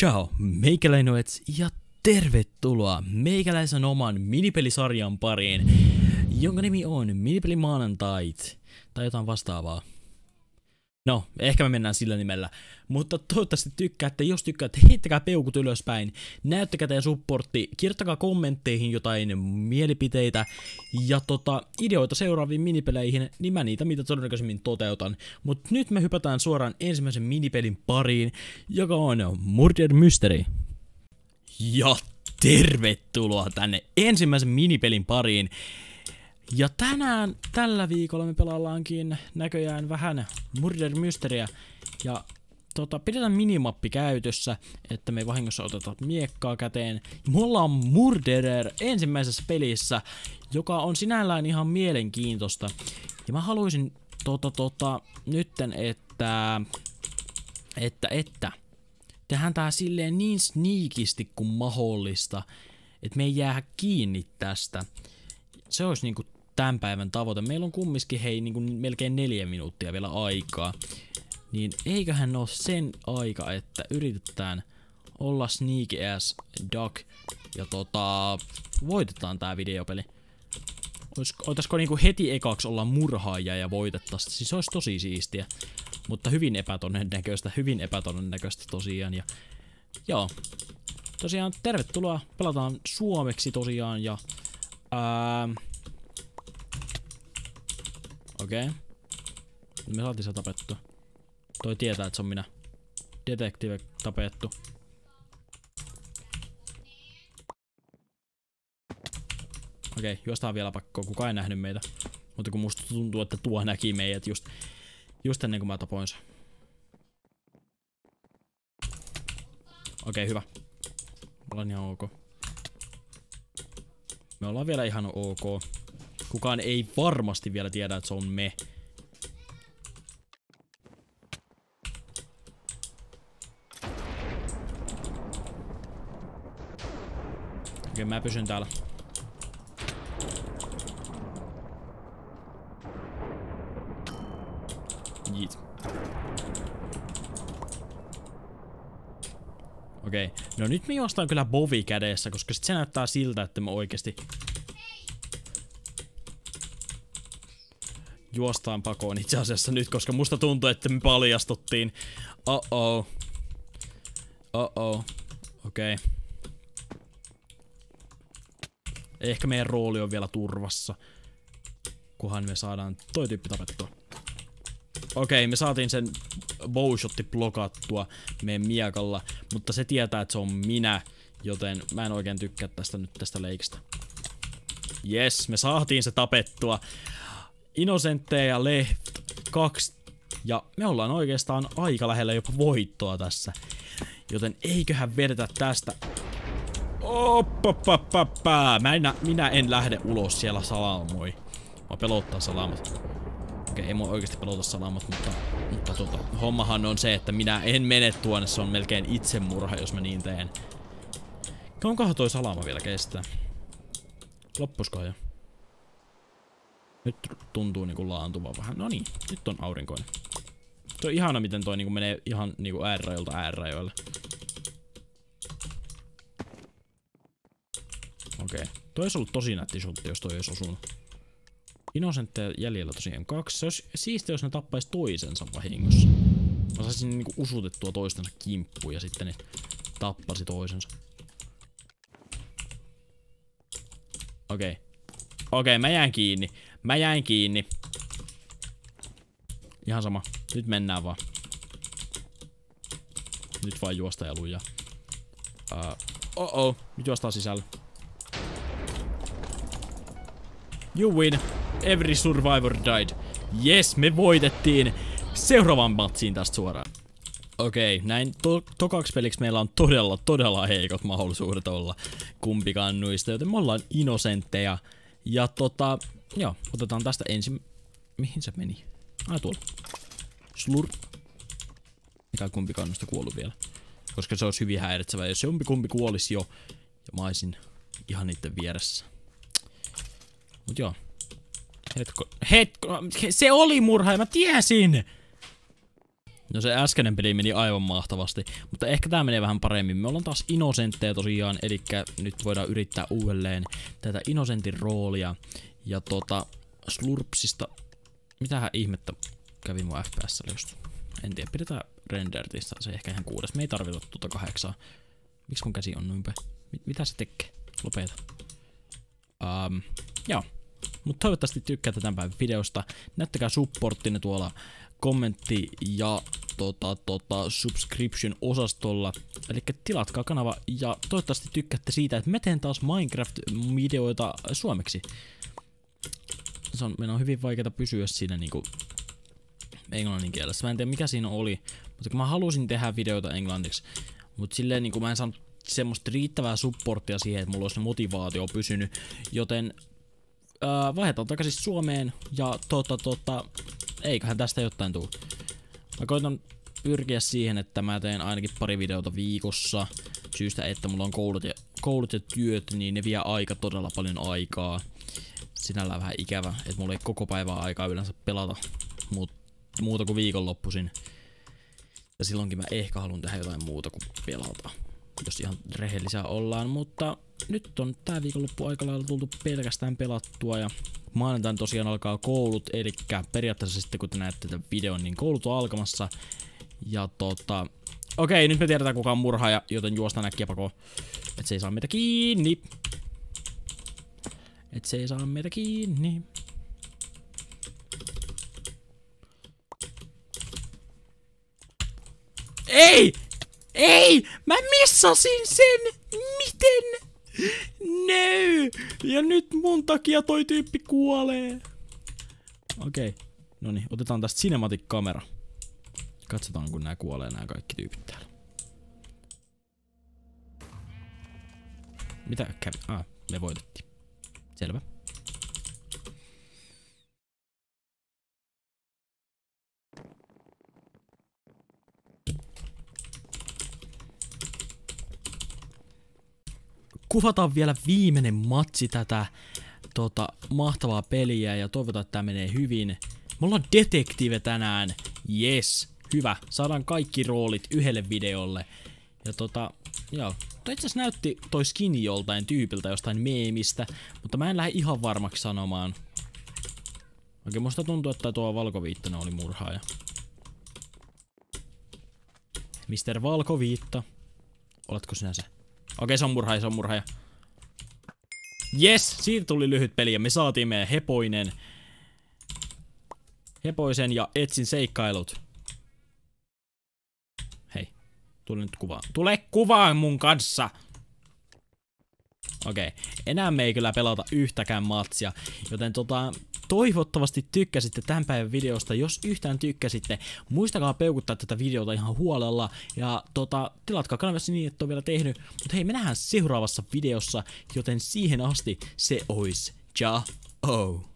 Ciao, meikäläinoets ja tervetuloa meikäläisen oman minipelisarjan pariin, jonka nimi on Minipeli Maanantait, tai jotain vastaavaa. No, ehkä me mennään sillä nimellä. Mutta toivottavasti tykkäätte. Jos tykkäätte, heittäkää peukut ylöspäin. Näyttäkää teidän supportti. Kirjoittakaa kommentteihin jotain mielipiteitä. Ja tota, ideoita seuraaviin minipeleihin. Niin mä niitä, mitä todennäköisemmin toteutan. Mutta nyt me hypätään suoraan ensimmäisen minipelin pariin, joka on Murder Mystery. Ja tervetuloa tänne ensimmäisen minipelin pariin. Ja tänään, tällä viikolla me pelaallaankin näköjään vähän Murder Mysteryä. Ja tota, pidetään minimappi käytössä, että me ei vahingossa oteta miekkaa käteen. Mulla on Murderer ensimmäisessä pelissä, joka on sinällään ihan mielenkiintoista. Ja mä haluaisin tota, tota, nytten, että... Että, että... Tehdään tää silleen niin sneakisti kuin mahdollista, että me ei jää kiinni tästä. Se olisi niinku tämän päivän tavoite. Meillä on kumminkin hei niin kuin melkein neljä minuuttia vielä aikaa. Niin eiköhän ole sen aika, että yritetään olla sneaky ass duck ja tota, voitetaan tää videopeli. Ois, oitaisiko niinku heti ekaksi olla murhaaja ja voitettaisiin? Siis se olisi tosi siistiä. Mutta hyvin epätodennäköistä, hyvin epätodennäköistä tosiaan. Ja, joo. Tosiaan tervetuloa, pelataan suomeksi tosiaan ja... Ää, Okei. Okay. Me saatiin se tapettu. Toi tietää, että se on minä. Detektiive tapettu. Okei, okay, juostaan vielä pakkoon. Kuka ei nähnyt meitä. Mutta kun musta tuntuu, että tuo näki meidät just, just ennen kuin mä tapoin se. Okei, okay, hyvä. Ollaan ihan ok. Me ollaan vielä ihan ok. Kukaan ei varmasti vielä tiedä, että se on me. Okei, mä pysyn täällä. Jeet. Okei, no nyt me juostaan kyllä bovi kädessä, koska sit se näyttää siltä, että me oikeesti juostaan pakoon itse asiassa nyt, koska musta tuntuu, että me paljastuttiin. Oh-oh. Oh-oh. Okei. Okay. Ehkä meidän rooli on vielä turvassa. Kunhan me saadaan toi tyyppi tapettua. Okei, okay, me saatiin sen bowshotti blokattua meidän miekalla, mutta se tietää, että se on minä, joten mä en oikein tykkää tästä nyt tästä leikistä. Yes, me saatiin se tapettua. Innocentteja left 2 ja me ollaan oikeastaan aika lähellä jopa voittoa tässä. Joten eiköhän vedetä tästä. Oppapapapää. En, minä en lähde ulos siellä salamoi. Mä pelottaa salamat. Okei, ei mua oikeasti pelota salamat, mutta, mutta tota, hommahan on se, että minä en mene tuonne. Se on melkein itsemurha, jos mä niin teen. Kauankohan toi salama vielä kestää? Loppuskohan jo? Nyt tuntuu niinku laantuva vähän. No niin, nyt on aurinkoinen. Se on ihana miten toi niinku menee ihan niinku äärirajoilta äärirajoille. Okei. Okay. Toi olisi ollut tosi nätti shotti, jos toi olisi osunut. Innocentteja jäljellä tosiaan kaksi. Se olisi siistiä, jos ne tappais toisensa vahingossa. Mä saisin niinku usutettua toistensa kimppuun ja sitten ne tappasi toisensa. Okei. Okay. Okei, okay, mä jään kiinni. Mä jäin kiinni. Ihan sama. Nyt mennään vaan. Nyt vaan juosta ja lujaa. Uh, oh oh, nyt juostaan sisällä. You win. Every survivor died. Yes, me voitettiin seuraavan matsiin tästä suoraan. Okei, okay, näin to tokaksi peliksi meillä on todella, todella heikot mahdollisuudet olla kumpikaan nuista, joten me ollaan innocentteja. Ja tota, Joo, otetaan tästä ensin... Mihin se meni? Ai tuolla. Slur. Mikä kumpi kannusta kuollut vielä. Koska se olisi hyvin häiritsevä, jos jompi kumpi kuolisi jo. Ja mä olisin ihan niiden vieressä. Mut joo. Hetko. Hetko. Se oli murha ja mä tiesin! No se äskeinen peli meni aivan mahtavasti, mutta ehkä tää menee vähän paremmin. Me ollaan taas Innocentteja tosiaan, eli nyt voidaan yrittää uudelleen tätä Innocentin roolia. Ja tota, Slurpsista, mitähän ihmettä kävi mun FPS just. En tiedä, pidetään rendertistä, se ehkä ihan kuudes. Me ei tarvita tuota kahdeksaa. Miksi mun käsi on noin Mit mitä se tekee? Lopeta. Um, joo. Mutta toivottavasti tykkäätte tämän päivän videosta. Näyttäkää supporttinne tuolla kommentti ja tota, tota, subscription osastolla. Eli tilatkaa kanava ja toivottavasti tykkäätte siitä, että mä teen taas Minecraft-videoita suomeksi. Se on, meidän on hyvin vaikeaa pysyä siinä niinku englannin kielessä. Mä en tiedä mikä siinä oli, mutta kun mä halusin tehdä videoita englanniksi, mutta silleen niinku mä en saanut semmoista riittävää supporttia siihen, että mulla olisi motivaatio pysynyt, joten ää, vaihdetaan takaisin Suomeen ja tota tota, eiköhän tästä jotain tuu. Mä koitan pyrkiä siihen, että mä teen ainakin pari videota viikossa, syystä, että mulla on koulut ja, koulut ja työt, niin ne vie aika todella paljon aikaa. Sinällään vähän ikävä, että mulla ei koko päivää aikaa yleensä pelata, mut muuta kuin viikonloppuisin. Ja silloinkin mä ehkä haluan tehdä jotain muuta kuin pelata jos ihan rehellisiä ollaan, mutta nyt on tää viikonloppu aika lailla tultu pelkästään pelattua ja maanantain tosiaan alkaa koulut, eli periaatteessa sitten kun te näette tätä videon, niin koulut on alkamassa. Ja tota, okei, nyt me tiedetään kuka on murhaaja, joten juostaan äkkiä pakoon. Et se ei saa meitä kiinni. Et se ei saa meitä kiinni. Ei! Ei! Mä missasin sen! Miten? No! Ja nyt mun takia toi tyyppi kuolee. Okei. Okay. No niin, otetaan tästä cinematic kamera. Katsotaan kun nää kuolee nää kaikki tyypit täällä. Mitä kävi? Ah, me voitettiin. Selvä. kuvataan vielä viimeinen matsi tätä tota, mahtavaa peliä ja toivotaan, että tämä menee hyvin. Me ollaan detektiive tänään. Yes, hyvä. Saadaan kaikki roolit yhdelle videolle. Ja tota, joo. Toi itse näytti toi skin joltain tyypiltä jostain meemistä, mutta mä en lähde ihan varmaksi sanomaan. Okei, musta tuntuu, että tuo valkoviittainen oli murhaaja. Mr. Valkoviitta. Oletko sinä se? Okei, se on murhaaja, se on murhaaja. Yes, siitä tuli lyhyt peli ja me saatiin meidän hepoinen. Hepoisen ja etsin seikkailut. Hei, tule nyt kuvaan. Tule kuvaan mun kanssa! Okei, okay. enää me ei kyllä pelata yhtäkään matsia, joten tota, toivottavasti tykkäsitte tämän päivän videosta. Jos yhtään tykkäsitte, muistakaa peukuttaa tätä videota ihan huolella ja tota, tilatkaa kanavassa niin, että on vielä tehnyt. Mutta hei, me nähdään seuraavassa videossa, joten siihen asti se ois ja oh.